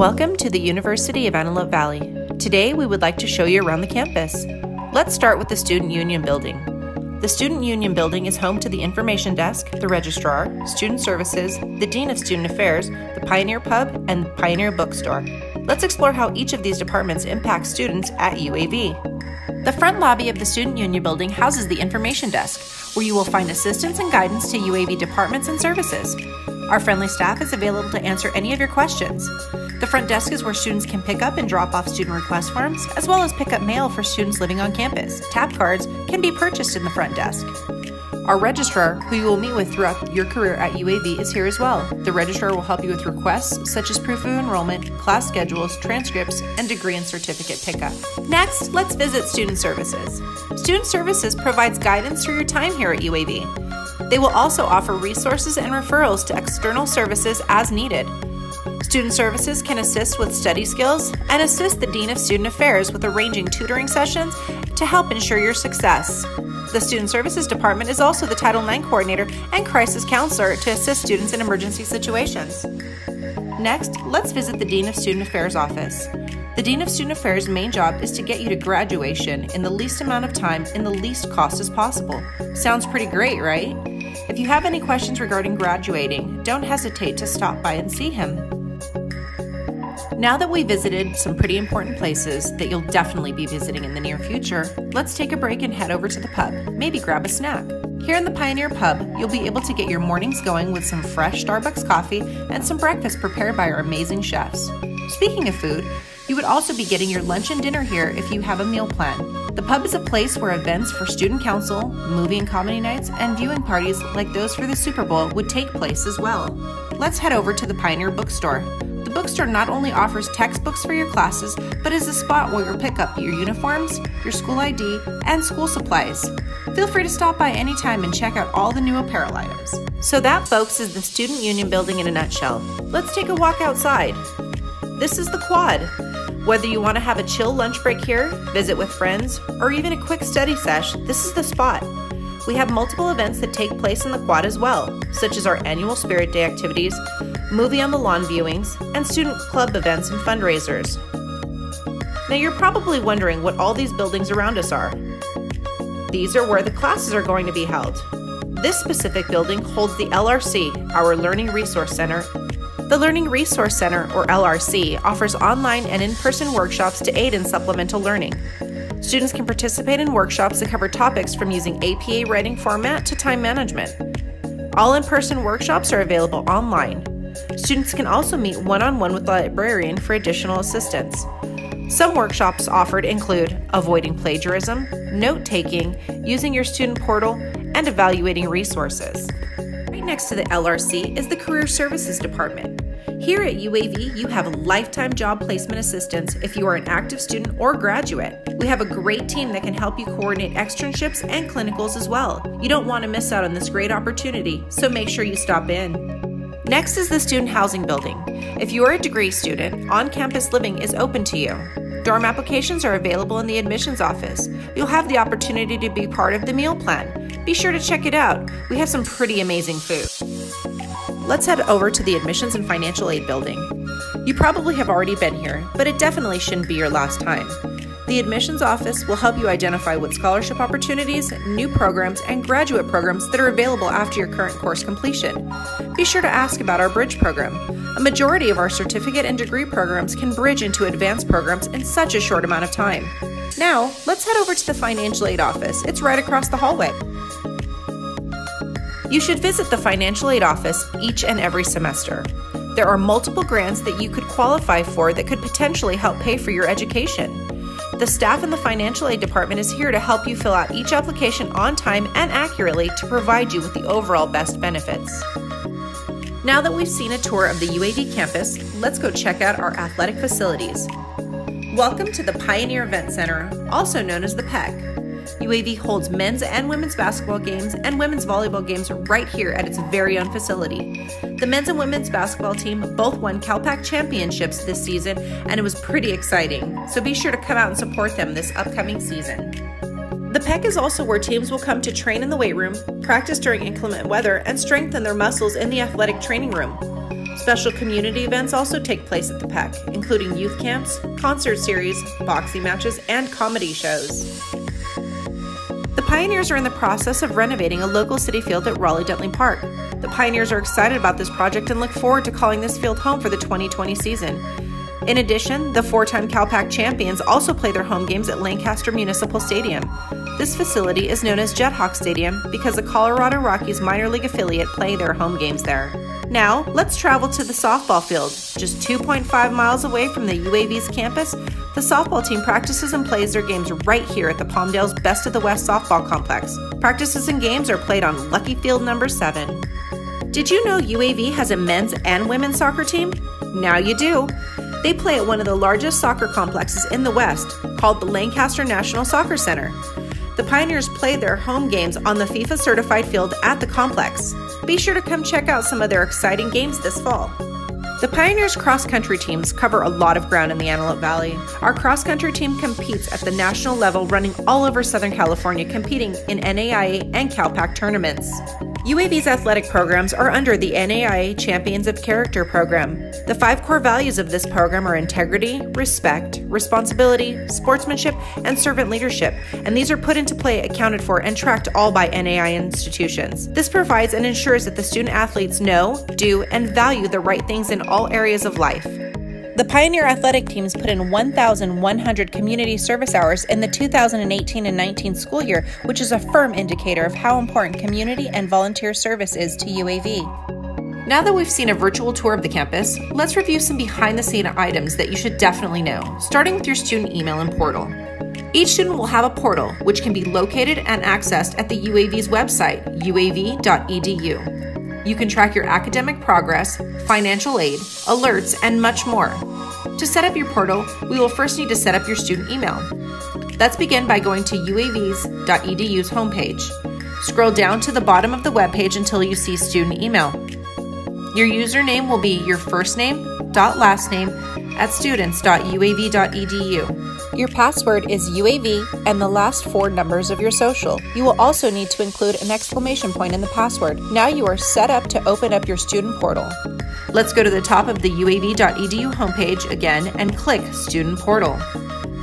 Welcome to the University of Antelope Valley. Today we would like to show you around the campus. Let's start with the Student Union Building. The Student Union Building is home to the Information Desk, the Registrar, Student Services, the Dean of Student Affairs, the Pioneer Pub, and the Pioneer Bookstore. Let's explore how each of these departments impact students at UAV. The front lobby of the Student Union Building houses the Information Desk, where you will find assistance and guidance to UAV departments and services. Our friendly staff is available to answer any of your questions. The front desk is where students can pick up and drop off student request forms, as well as pick up mail for students living on campus. Tap cards can be purchased in the front desk. Our registrar, who you will meet with throughout your career at UAV, is here as well. The registrar will help you with requests such as proof of enrollment, class schedules, transcripts, and degree and certificate pickup. Next, let's visit Student Services. Student Services provides guidance through your time here at UAV. They will also offer resources and referrals to external services as needed. Student Services can assist with study skills and assist the Dean of Student Affairs with arranging tutoring sessions to help ensure your success. The Student Services Department is also the Title IX coordinator and crisis counselor to assist students in emergency situations. Next, let's visit the Dean of Student Affairs office. The Dean of Student Affairs' main job is to get you to graduation in the least amount of time in the least cost as possible. Sounds pretty great, right? If you have any questions regarding graduating, don't hesitate to stop by and see him. Now that we visited some pretty important places that you'll definitely be visiting in the near future, let's take a break and head over to the pub. Maybe grab a snack. Here in the Pioneer Pub, you'll be able to get your mornings going with some fresh Starbucks coffee and some breakfast prepared by our amazing chefs. Speaking of food, you would also be getting your lunch and dinner here if you have a meal plan. The pub is a place where events for student council, movie and comedy nights, and viewing parties like those for the Super Bowl would take place as well. Let's head over to the Pioneer Bookstore. The bookstore not only offers textbooks for your classes, but is a spot where you'll pick up your uniforms, your school ID, and school supplies. Feel free to stop by anytime and check out all the new apparel items. So, that, folks, is the Student Union Building in a nutshell. Let's take a walk outside. This is the quad. Whether you want to have a chill lunch break here, visit with friends, or even a quick study sesh, this is the spot. We have multiple events that take place in the quad as well, such as our annual Spirit Day activities, movie on the lawn viewings, and student club events and fundraisers. Now you're probably wondering what all these buildings around us are. These are where the classes are going to be held. This specific building holds the LRC, our Learning Resource Center. The Learning Resource Center, or LRC, offers online and in person workshops to aid in supplemental learning. Students can participate in workshops that cover topics from using APA writing format to time management. All in person workshops are available online. Students can also meet one on one with the librarian for additional assistance. Some workshops offered include avoiding plagiarism, note taking, using your student portal, and evaluating resources. Right next to the LRC is the Career Services Department. Here at UAV, you have lifetime job placement assistance if you are an active student or graduate. We have a great team that can help you coordinate externships and clinicals as well. You don't want to miss out on this great opportunity, so make sure you stop in. Next is the student housing building. If you are a degree student, on campus living is open to you. Dorm applications are available in the admissions office. You'll have the opportunity to be part of the meal plan. Be sure to check it out. We have some pretty amazing food. Let's head over to the admissions and financial aid building. You probably have already been here, but it definitely shouldn't be your last time. The admissions office will help you identify what scholarship opportunities, new programs, and graduate programs that are available after your current course completion. Be sure to ask about our Bridge program. A majority of our certificate and degree programs can bridge into advanced programs in such a short amount of time. Now, let's head over to the financial aid office. It's right across the hallway. You should visit the financial aid office each and every semester. There are multiple grants that you could qualify for that could potentially help pay for your education. The staff in the financial aid department is here to help you fill out each application on time and accurately to provide you with the overall best benefits. Now that we've seen a tour of the UAV campus, let's go check out our athletic facilities. Welcome to the Pioneer Event Center, also known as the PEC. UAV holds men's and women's basketball games and women's volleyball games right here at its very own facility. The men's and women's basketball team both won CalPAC championships this season, and it was pretty exciting. So be sure to come out and support them this upcoming season. The PEC is also where teams will come to train in the weight room, practice during inclement weather, and strengthen their muscles in the athletic training room. Special community events also take place at the PEC, including youth camps, concert series, boxing matches, and comedy shows. Pioneers are in the process of renovating a local city field at Rawley Duntley Park. The Pioneers are excited about this project and look forward to calling this field home for the 2020 season. In addition, the four time CalPAC champions also play their home games at Lancaster Municipal Stadium. This facility is known as Jethawk Stadium because the Colorado Rockies minor league affiliate play their home games there. Now, let's travel to the softball field. Just 2.5 miles away from the UAV's campus, the softball team practices and plays their games right here at the Palmdale's Best of the West softball complex. Practices and games are played on Lucky Field number 7. Did you know UAV has a men's and women's soccer team? Now you do. They play at one of the largest soccer complexes in the West, called the Lancaster National Soccer Center. The Pioneers play their home games on the FIFA certified field at the complex. Be sure to come check out some of their exciting games this fall. The Pioneers cross country teams cover a lot of ground in the Antelope Valley. Our cross country team competes at the national level, running all over Southern California, competing in NAIA and CalPAC tournaments. UAV's athletic programs are under the NAIA Champions of Character program. The five core values of this program are integrity, respect, responsibility, sportsmanship, and servant leadership, and these are put into play, accounted for, and tracked all by NAIA institutions. This provides and ensures that the student athletes know, do, and value the right things in all areas of life. The Pioneer athletic teams put in 1,100 community service hours in the 2018 and 19 school year, which is a firm indicator of how important community and volunteer service is to UAV. Now that we've seen a virtual tour of the campus, let's review some behind the scene items that you should definitely know, starting with your student email and portal. Each student will have a portal which can be located and accessed at the UAV's website, uav.edu. You can track your academic progress, financial aid, alerts, and much more. To set up your portal, we will first need to set up your student email. Let's begin by going to uavs.edu's homepage. Scroll down to the bottom of the webpage until you see student email. Your username will be your first name dot last name at students.uav.edu. Your password is UAV and the last four numbers of your social. You will also need to include an exclamation point in the password. Now you are set up to open up your student portal. Let's go to the top of the uav.edu homepage again and click Student Portal.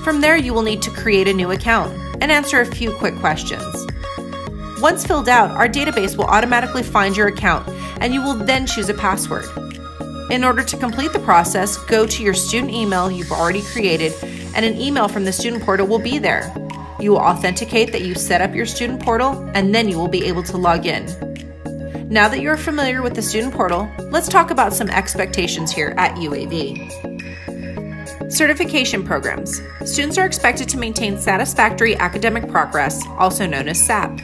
From there, you will need to create a new account and answer a few quick questions. Once filled out, our database will automatically find your account and you will then choose a password. In order to complete the process, go to your student email you've already created and an email from the student portal will be there. You will authenticate that you set up your student portal and then you will be able to log in. Now that you're familiar with the student portal, let's talk about some expectations here at UAV. Certification programs. Students are expected to maintain satisfactory academic progress, also known as SAP.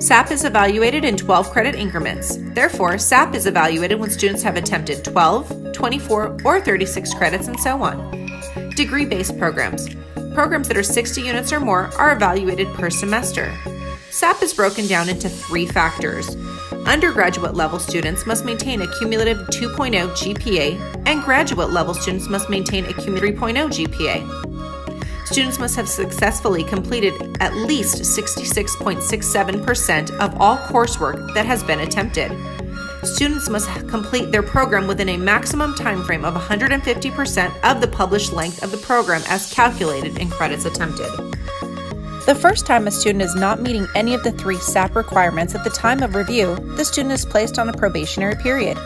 SAP is evaluated in 12 credit increments. Therefore, SAP is evaluated when students have attempted 12, 24, or 36 credits and so on. Degree based programs. Programs that are 60 units or more are evaluated per semester. SAP is broken down into three factors. Undergraduate level students must maintain a cumulative 2.0 GPA, and graduate level students must maintain a cumulative 3.0 GPA. Students must have successfully completed at least 66.67% of all coursework that has been attempted. Students must complete their program within a maximum time frame of 150% of the published length of the program as calculated in credits attempted. The first time a student is not meeting any of the three SAP requirements at the time of review, the student is placed on a probationary period.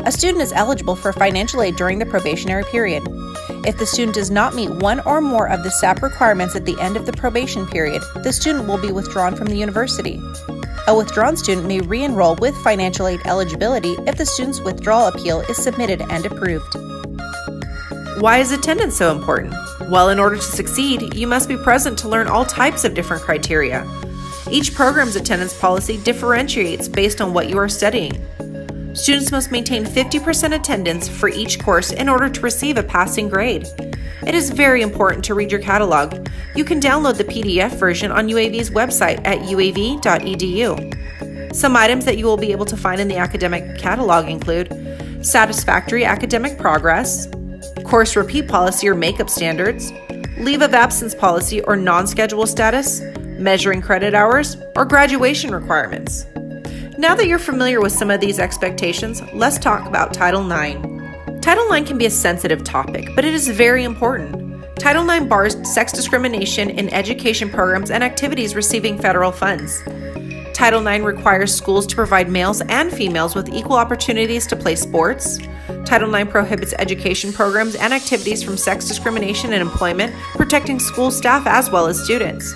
A student is eligible for financial aid during the probationary period. If the student does not meet one or more of the SAP requirements at the end of the probation period, the student will be withdrawn from the university. A withdrawn student may re enroll with financial aid eligibility if the student's withdrawal appeal is submitted and approved. Why is attendance so important? Well, in order to succeed, you must be present to learn all types of different criteria. Each program's attendance policy differentiates based on what you are studying. Students must maintain 50% attendance for each course in order to receive a passing grade. It is very important to read your catalog. You can download the PDF version on UAV's website at uav.edu. Some items that you will be able to find in the academic catalog include satisfactory academic progress, course repeat policy or makeup standards, leave of absence policy or non schedule status, measuring credit hours, or graduation requirements. Now that you're familiar with some of these expectations, let's talk about Title IX. Title IX can be a sensitive topic, but it is very important. Title IX bars sex discrimination in education programs and activities receiving federal funds. Title IX requires schools to provide males and females with equal opportunities to play sports. Title IX prohibits education programs and activities from sex discrimination in employment, protecting school staff as well as students.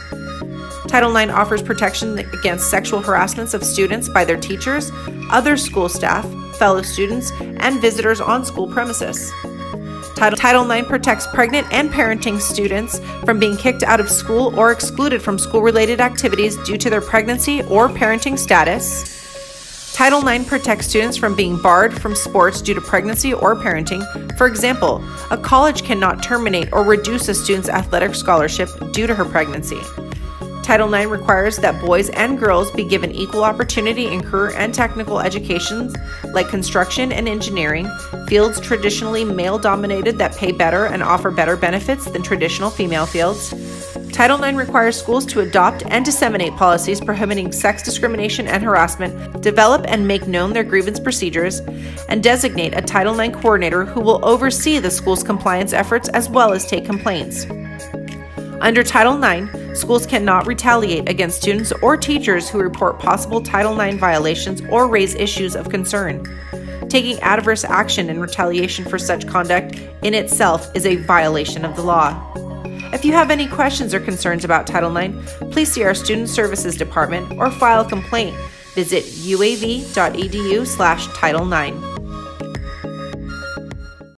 Title IX offers protection against sexual harassments of students by their teachers, other school staff, fellow students, and visitors on school premises. Title IX protects pregnant and parenting students from being kicked out of school or excluded from school related activities due to their pregnancy or parenting status. Title IX protects students from being barred from sports due to pregnancy or parenting. For example, a college cannot terminate or reduce a student's athletic scholarship due to her pregnancy. Title IX requires that boys and girls be given equal opportunity in career and technical educations like construction and engineering, fields traditionally male dominated that pay better and offer better benefits than traditional female fields. Title IX requires schools to adopt and disseminate policies prohibiting sex discrimination and harassment, develop and make known their grievance procedures, and designate a Title IX coordinator who will oversee the school's compliance efforts as well as take complaints. Under Title IX, schools cannot retaliate against students or teachers who report possible Title IX violations or raise issues of concern. Taking adverse action in retaliation for such conduct in itself is a violation of the law. If you have any questions or concerns about Title IX, please see our Student Services Department or file a complaint. Visit uav.edu slash Title IX.